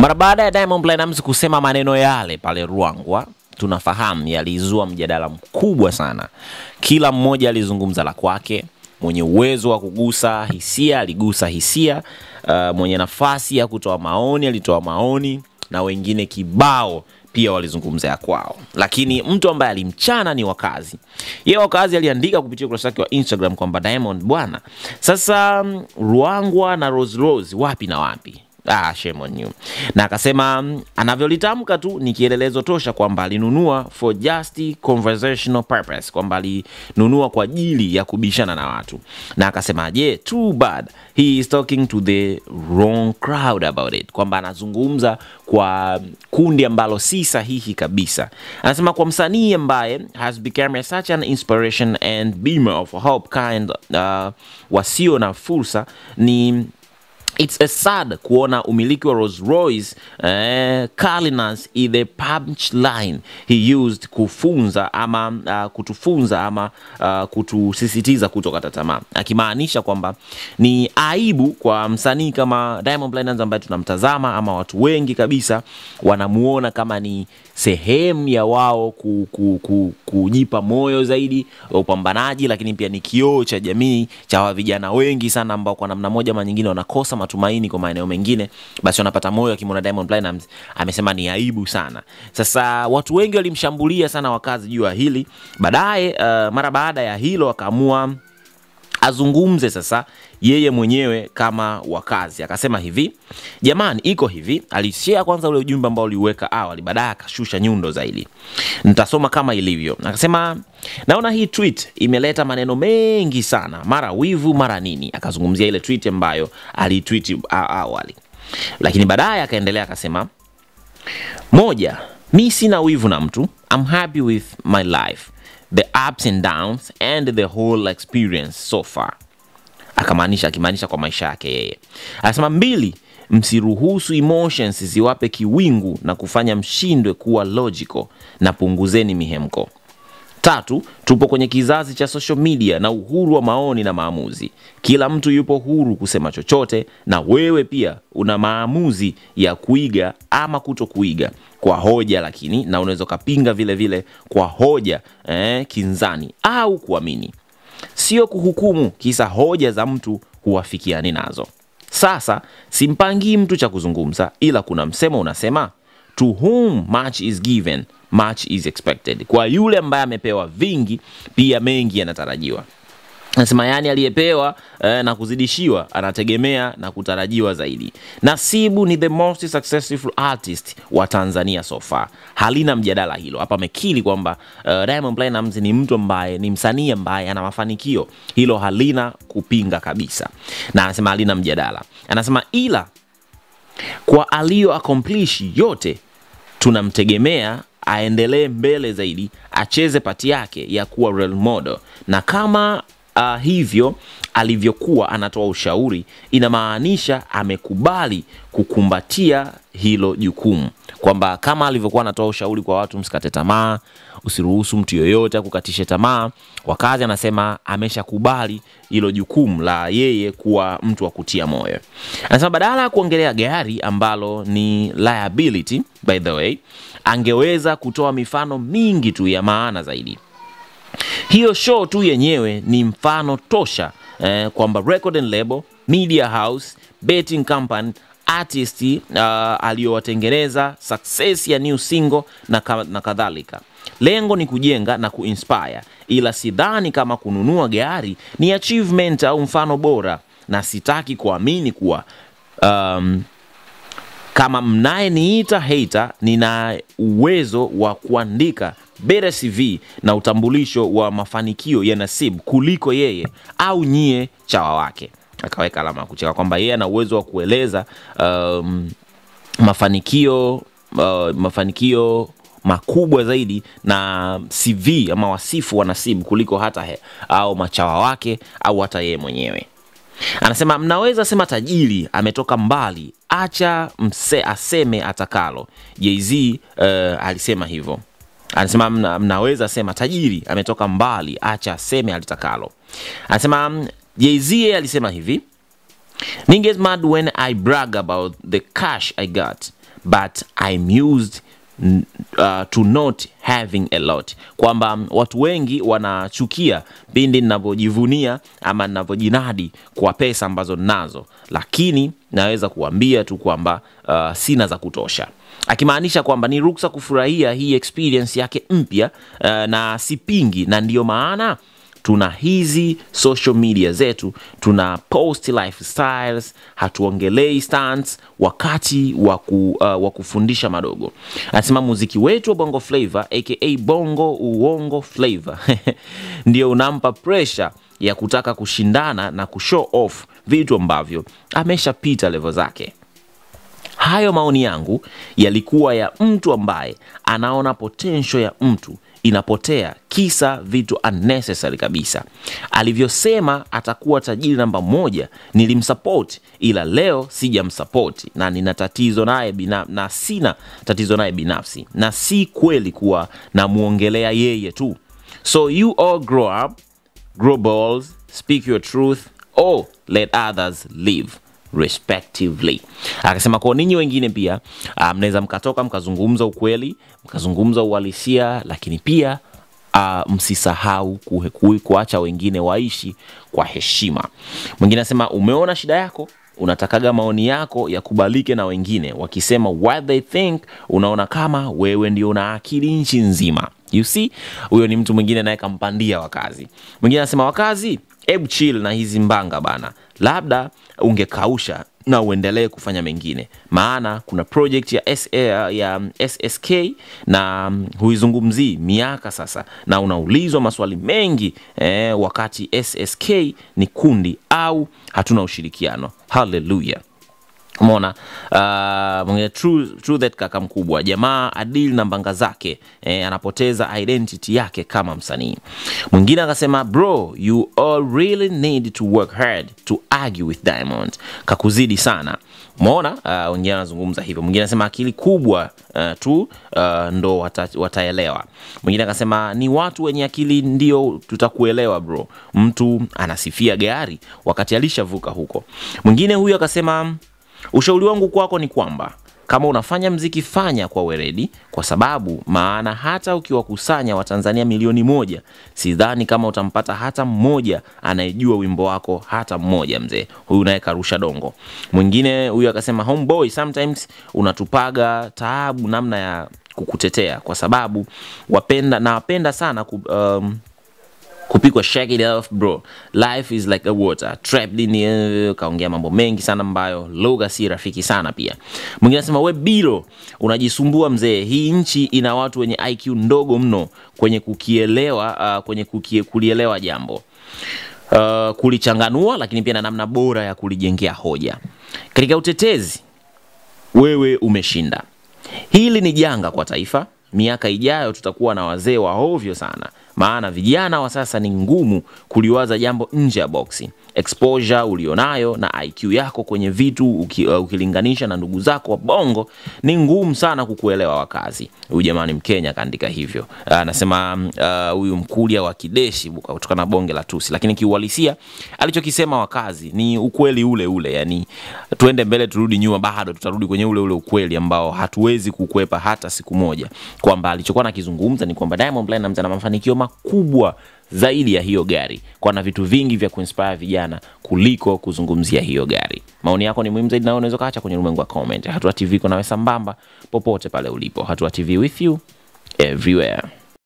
Mara baada ya Diamond Platnumz kusema maneno yale pale Ruangwa, tunafahamu yalizua mjadala mkubwa sana. Kila mmoja alizungumza la kwake. Mwenye uwezo wa kugusa hisia aligusa hisia, uh, mwenye nafasi ya kutoa maoni alitoa maoni, na wengine kibao pia walizungumza ya kwao, lakini mtu ambaye alimchana ni Wakazi. Ye Wakazi aliandika kupitia ukurasa wake wa Instagram kwamba Diamond bwana, sasa mm, Ruangwa na Rose Rose wapi na wapi? Ah, shame on you. Na akasema anavyolitamka tu ni kielelezo tosha kwamba alinunua for just conversational purpose, kwamba alinunua kwa ajili ya kubishana na watu, na akasema je, yeah, too bad he is talking to the wrong crowd about it, kwamba anazungumza kwa kundi ambalo si sahihi kabisa. Anasema kwa msanii ambaye has become such an inspiration and beamer of hope kind uh, wasio na fursa ni It's a sad kuona umiliki wa Rolls Royce eh, Carlinas is the punchline he used kufunza ama uh, kutufunza ama uh, kutusisitiza kutokata tamaa, akimaanisha kwamba ni aibu kwa msanii kama Diamond Platnumz ambaye tunamtazama ama watu wengi kabisa wanamuona kama ni sehemu ya wao ku, ku, ku, kujipa moyo zaidi wa upambanaji, lakini pia ni kioo cha jamii cha vijana wengi sana ambao kwa namna moja ama nyingine wanakosa matumaini kwa maeneo mengine, basi wanapata moyo akimwona Diamond Platnumz. Amesema ni aibu sana. Sasa watu wengi walimshambulia sana Wakazi juu ya hili. Baadaye uh, mara baada ya hilo akaamua azungumze sasa yeye mwenyewe kama Wakazi. Akasema hivi, jamani, iko hivi. Alishare kwanza ule ujumbe ambao uliuweka awali, baadaye akashusha nyundo zaidi. Nitasoma kama ilivyo. Akasema, naona hii tweet imeleta maneno mengi sana, mara wivu, mara nini. Akazungumzia ile tweet ambayo alitweet awali, lakini baadaye akaendelea akasema, moja, mi sina wivu na mtu. I'm happy with my life, the ups and downs and the whole experience so far. Akamaanisha akimaanisha kwa maisha yake yeye. Anasema mbili, msiruhusu emotions ziwape kiwingu na kufanya mshindwe kuwa logical na punguzeni mihemko. Tatu, tupo kwenye kizazi cha social media na uhuru wa maoni na maamuzi. Kila mtu yupo huru kusema chochote, na wewe pia una maamuzi ya kuiga ama kuto kuiga kwa hoja, lakini na unaweza ukapinga vile vile kwa hoja eh, kinzani au kuamini, sio kuhukumu kisa hoja za mtu huwafikiani nazo. Sasa simpangii mtu cha kuzungumza, ila kuna msemo unasema to whom much is given much is expected. Kwa yule ambaye amepewa vingi, pia mengi yanatarajiwa. Nasema yani, aliyepewa eh, na kuzidishiwa anategemea na kutarajiwa zaidi. Nasibu ni the most successful artist wa Tanzania so far, halina mjadala hilo. Hapa amekiri kwamba uh, Diamond Platnumz ni mtu ambaye ni msanii ambaye ana mafanikio, hilo halina kupinga kabisa, na anasema halina mjadala. Anasema ila kwa aliyo accomplish yote tunamtegemea aendelee mbele zaidi, acheze pati yake ya kuwa role model, na kama uh, hivyo alivyokuwa anatoa ushauri, inamaanisha amekubali kukumbatia hilo jukumu, kwamba kama alivyokuwa anatoa ushauri kwa watu, msikate tamaa, usiruhusu mtu yoyote akukatishe tamaa. Wakazi anasema ameshakubali hilo jukumu la yeye kuwa mtu wa kutia moyo. Anasema badala ya kuongelea gari ambalo ni liability, by the way, angeweza kutoa mifano mingi tu ya maana zaidi. Hiyo show tu yenyewe ni mfano tosha eh, kwamba record and label, media house, betting company artist uh, aliyowatengeneza success ya new single na, ka, na kadhalika. Lengo ni kujenga na kuinspire, ila sidhani kama kununua gari ni achievement au mfano bora, na sitaki kuamini kuwa um, kama mnayeniita hater, nina uwezo wa kuandika better CV na utambulisho wa mafanikio ya Nasib kuliko yeye au nyie chawa wake. Akaweka alama ya kucheka kwamba yeye ana uwezo wa kueleza um, mafanikio uh, mafanikio makubwa zaidi na CV ama wasifu wa Nasib kuliko hata he, au machawa wake au hata yeye mwenyewe. Anasema mnaweza sema tajiri ametoka mbali, acha mse aseme atakalo. Jay-Z uh, alisema hivyo. Anasema mna, mnaweza sema tajiri ametoka mbali, acha aseme alitakalo. Anasema Jay-Z alisema hivi Niggas mad when I brag about the cash I got but I'm used uh, to not having a lot, kwamba mm, watu wengi wanachukia pindi ninavyojivunia ama ninavyojinadi kwa pesa ambazo ninazo, lakini naweza kuambia tu kwamba uh, sina za kutosha akimaanisha kwamba ni ruksa kufurahia hii experience yake mpya uh, na sipingi, na ndiyo maana tuna hizi social media zetu, tuna post lifestyles, hatuongelei stunts wakati wa waku, uh, wa kufundisha madogo. Anasema muziki wetu wa bongo flavor aka bongo uongo flavor ndio unampa pressure ya kutaka kushindana na kushow off vitu ambavyo ameshapita level zake. Hayo maoni yangu yalikuwa ya mtu ambaye anaona potential ya mtu inapotea kisa vitu unnecessary kabisa. Alivyosema atakuwa tajiri namba moja, nilimsupport, ila leo sijamsupport na nina tatizo naye na sina tatizo naye binafsi, na si kweli kuwa namwongelea yeye tu. So you all grow up, grow balls, speak your truth or let others live respectively. Akasema kwa ninyi wengine pia uh, mnaweza mkatoka mkazungumza ukweli, mkazungumza uhalisia, lakini pia uh, msisahau kuacha wengine waishi kwa heshima. Mwingine anasema umeona shida yako unatakaga maoni yako yakubalike na wengine wakisema what they think, unaona kama wewe ndio una akili nchi nzima. You see, huyo ni mtu mwingine naye kampandia wakazi. Mwingine anasema wakazi, hebu chill na hizi mbanga bana, labda ungekausha na uendelee kufanya mengine, maana kuna project ya, SA, ya SSK na mm, huizungumzii miaka sasa, na unaulizwa maswali mengi eh, wakati SSK ni kundi au hatuna ushirikiano. Haleluya! Umeona uh, true, true that kaka mkubwa jamaa adili na mbanga zake eh, anapoteza identity yake kama msanii. Mwingine akasema bro you all really need to work hard to argue with Diamond, kakuzidi sana. Umeona uh, wengine anazungumza hivyo. Mwingine anasema akili kubwa uh, tu uh, ndo wata, wataelewa. Mwingine akasema ni watu wenye akili ndio tutakuelewa bro, mtu anasifia gari wakati alishavuka huko. Mwingine huyu akasema Ushauri wangu kwako ni kwamba kama unafanya mziki fanya kwa weredi, kwa sababu maana hata ukiwakusanya Watanzania milioni moja, sidhani kama utampata hata mmoja anayejua wimbo wako hata mmoja. Mzee huyu naye karusha dongo. Mwingine huyu akasema homeboy, sometimes unatupaga taabu namna ya kukutetea, kwa sababu wapenda nawapenda sana ku, um, kupikwa shake it off bro. Life is like a water. Trapped in the... kaongea mambo mengi sana ambayo lugha si rafiki sana pia. Mwingine anasema we biro unajisumbua mzee. Hii nchi ina watu wenye iq ndogo mno kwenye kukielewa uh, kwenye kukie, kulielewa jambo. Uh, kulichanganua lakini pia na namna bora ya kulijengea hoja. Katika utetezi wewe umeshinda. Hili ni janga kwa taifa. Miaka ijayo tutakuwa na wazee wa ovyo sana maana vijana wa sasa ni ngumu kuliwaza jambo nje ya boksi exposure ulionayo na iq yako kwenye vitu uki, uh, ukilinganisha na ndugu zako wa bongo ni ngumu sana kukuelewa wakazi. Huyu jamani mkenya kaandika hivyo. Anasema uh, huyu uh, mkulia wa kideshi kutokana na bonge la tusi. Lakini kiuhalisia alichokisema wakazi ni ukweli ule ule yani tuende mbele turudi nyuma bado tutarudi kwenye ule ule ukweli ambao hatuwezi kukwepa hata siku moja. Kwamba alichokuwa nakizungumza ni kwamba Diamond Platnumz ana mafanikio makubwa zaidi ya hiyo gari. Kwa na vitu vingi vya kuinspire vijana kuliko kuzungumzia hiyo gari. Maoni yako ni muhimu zaidi na unaweza kaacha kwenye ulimwengu wa comment. Hatua tv iko nawe sambamba popote pale ulipo. Hatua tv with you everywhere